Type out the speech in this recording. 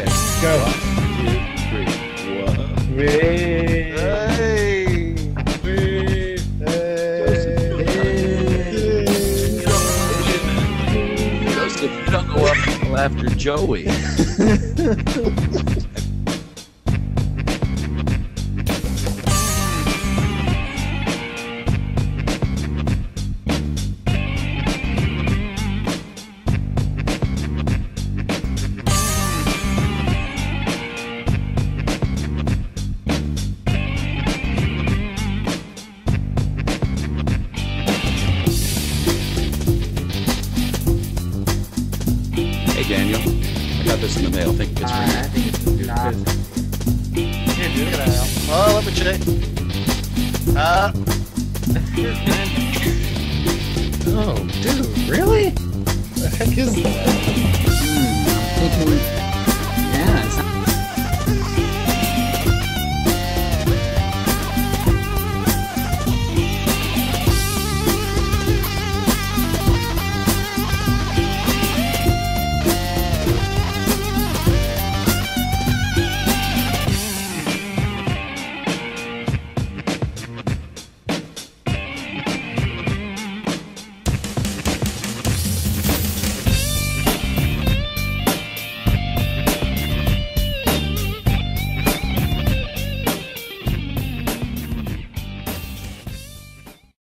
Okay. Go. One, two, three, hey. Hey. Hey. Joseph, you don't go up until after Joey. Hey Daniel, I got this in the mail. Think it's for I you. think it's Nah. good. Here, dude. Look at that. Oh, let me check. Uh, Oh, dude, really? What The heck is that? Hmm.